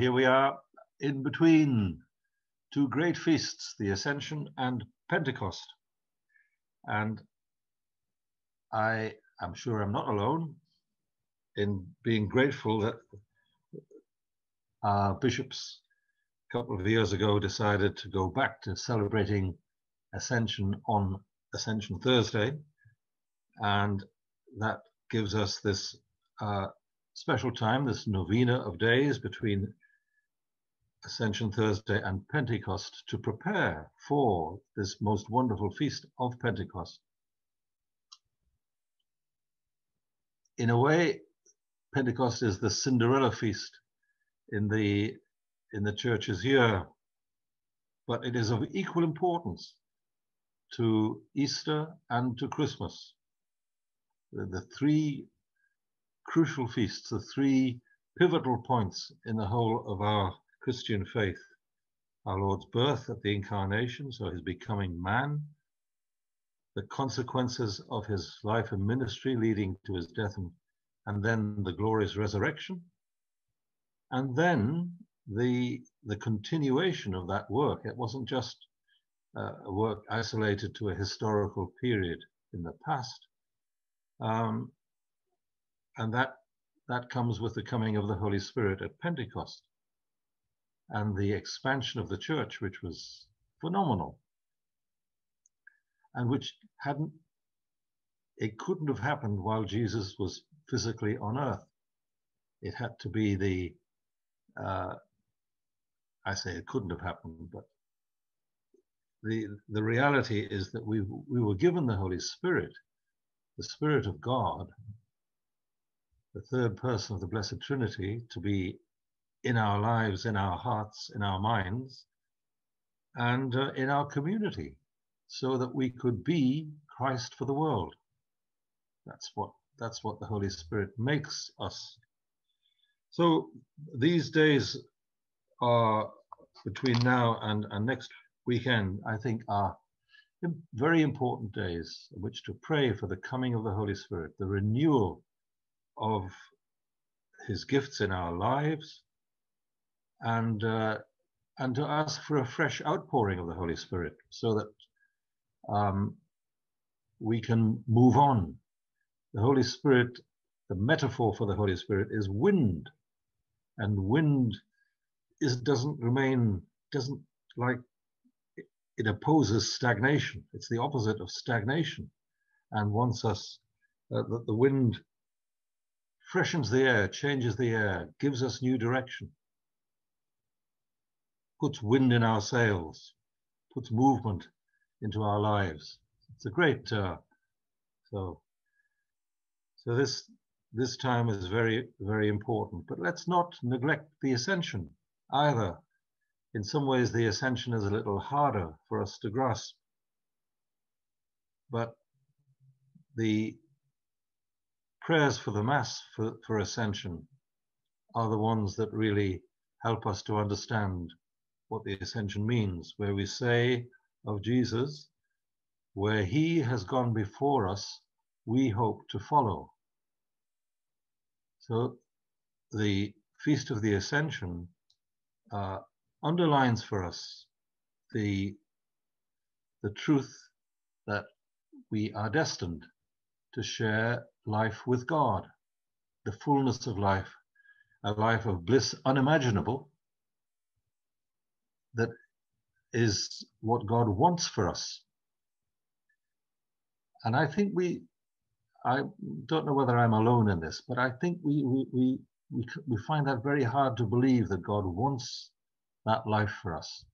here we are in between two great feasts, the Ascension and Pentecost. And I am sure I'm not alone in being grateful that our bishops a couple of years ago decided to go back to celebrating Ascension on Ascension Thursday. And that gives us this uh, special time, this novena of days between Ascension Thursday and Pentecost to prepare for this most wonderful feast of Pentecost. In a way, Pentecost is the Cinderella feast in the in the church's year, but it is of equal importance to Easter and to Christmas. The, three crucial feasts, the three pivotal points in the whole of our Christian faith. Our Lord's birth at the incarnation, so his becoming man, the consequences of his life and ministry leading to his death and, and then the glorious resurrection, and then the, the continuation of that work. It wasn't just uh, a work isolated to a historical period in the past. Um, and that, that comes with the coming of the Holy Spirit at Pentecost and the expansion of the church, which was phenomenal and which hadn't, it couldn't have happened while Jesus was physically on earth. It had to be the uh, I say it couldn't have happened, but the the reality is that we we were given the Holy Spirit, the Spirit of God, the third person of the Blessed Trinity, to be in our lives, in our hearts, in our minds, and uh, in our community, so that we could be Christ for the world. That's what that's what the Holy Spirit makes us so these days are between now and, and next weekend, I think are very important days in which to pray for the coming of the Holy Spirit, the renewal of his gifts in our lives, and uh, and to ask for a fresh outpouring of the Holy Spirit so that um, we can move on. The Holy Spirit, the metaphor for the Holy Spirit is wind and wind is doesn't remain doesn't like it opposes stagnation it's the opposite of stagnation and wants us uh, that the wind freshens the air changes the air gives us new direction puts wind in our sails puts movement into our lives it's a great uh, so so this this time is very, very important. But let's not neglect the ascension either. In some ways, the ascension is a little harder for us to grasp. But the prayers for the Mass for, for ascension are the ones that really help us to understand what the ascension means, where we say of Jesus, where he has gone before us, we hope to follow. So the Feast of the Ascension uh, underlines for us the, the truth that we are destined to share life with God, the fullness of life, a life of bliss unimaginable that is what God wants for us. And I think we I don't know whether I'm alone in this, but I think we, we, we, we, find that very hard to believe that God wants that life for us.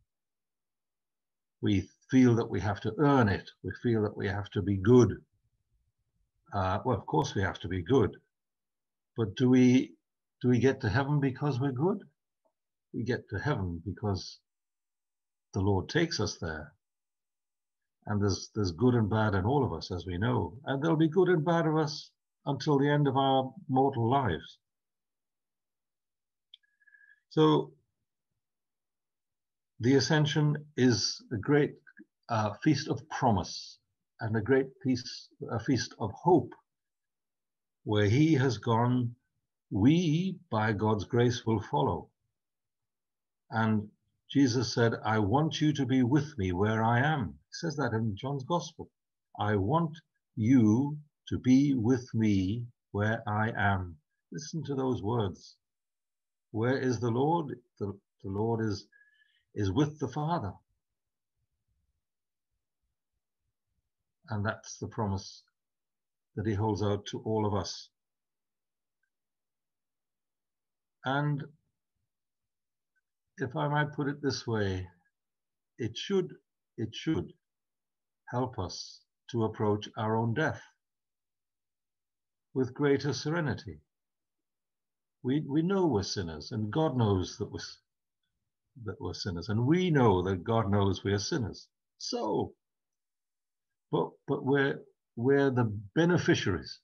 We feel that we have to earn it. We feel that we have to be good. Uh, well, of course we have to be good, but do we do we get to heaven because we're good? We get to heaven because the Lord takes us there. And there's, there's good and bad in all of us, as we know. And there'll be good and bad of us until the end of our mortal lives. So the Ascension is a great uh, feast of promise and a great feast, a feast of hope. Where he has gone, we, by God's grace, will follow. And Jesus said, I want you to be with me where I am. He says that in John's Gospel. I want you to be with me where I am. Listen to those words. Where is the Lord? The, the Lord is, is with the Father. And that's the promise that he holds out to all of us. And if I might put it this way, it should, it should help us to approach our own death with greater serenity. We, we know we're sinners, and God knows that we're, that we're sinners, and we know that God knows we are sinners. So, but, but we're, we're the beneficiaries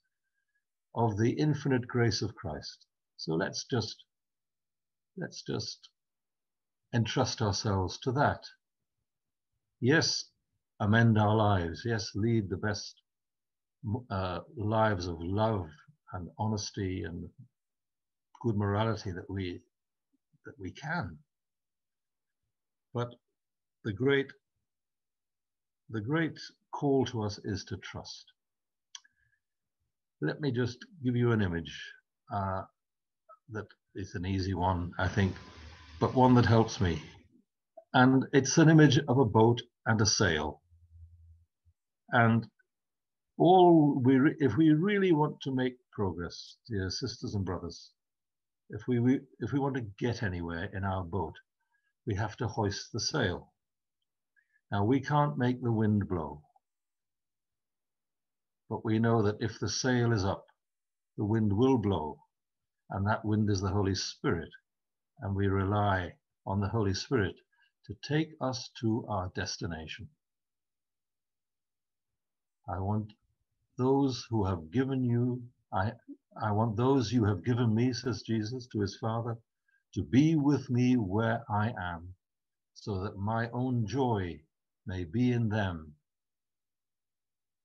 of the infinite grace of Christ. So let's just, let's just entrust ourselves to that. Yes, amend our lives. Yes, lead the best uh, lives of love and honesty and good morality that we that we can. But the great the great call to us is to trust. Let me just give you an image uh, that is an easy one, I think, but one that helps me. And it's an image of a boat and a sail. And all we, if we really want to make progress, dear sisters and brothers, if we, we if we want to get anywhere in our boat, we have to hoist the sail. Now we can't make the wind blow, but we know that if the sail is up, the wind will blow, and that wind is the Holy Spirit, and we rely on the Holy Spirit to take us to our destination. I want those who have given you, I, I want those you have given me, says Jesus to his Father, to be with me where I am, so that my own joy may be in them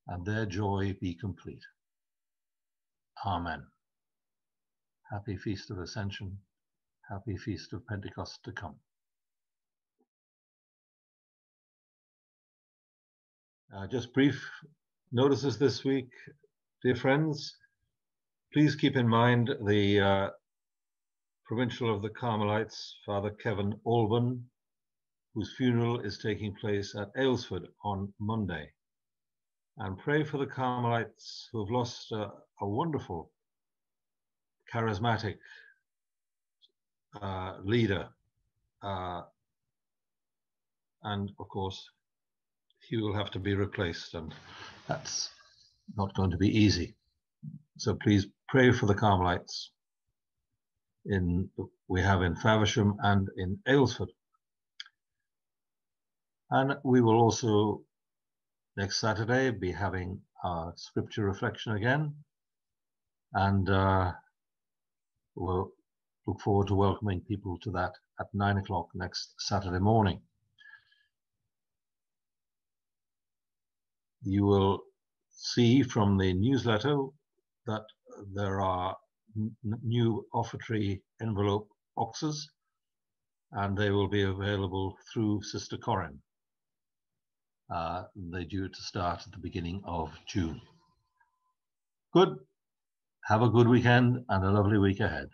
and their joy be complete. Amen. Happy Feast of Ascension. Happy Feast of Pentecost to come. Uh, just brief notices this week, dear friends. Please keep in mind the uh, Provincial of the Carmelites, Father Kevin Alban, whose funeral is taking place at Aylesford on Monday. And pray for the Carmelites who have lost a, a wonderful, charismatic uh, leader. Uh, and of course, he will have to be replaced, and that's not going to be easy. So please pray for the Carmelites in we have in Faversham and in Aylesford. And we will also next Saturday be having our scripture reflection again. And uh, we'll look forward to welcoming people to that at nine o'clock next Saturday morning. You will see from the newsletter that there are new offertory envelope boxes and they will be available through Sister Corin. Uh, they're due to start at the beginning of June. Good. Have a good weekend and a lovely week ahead.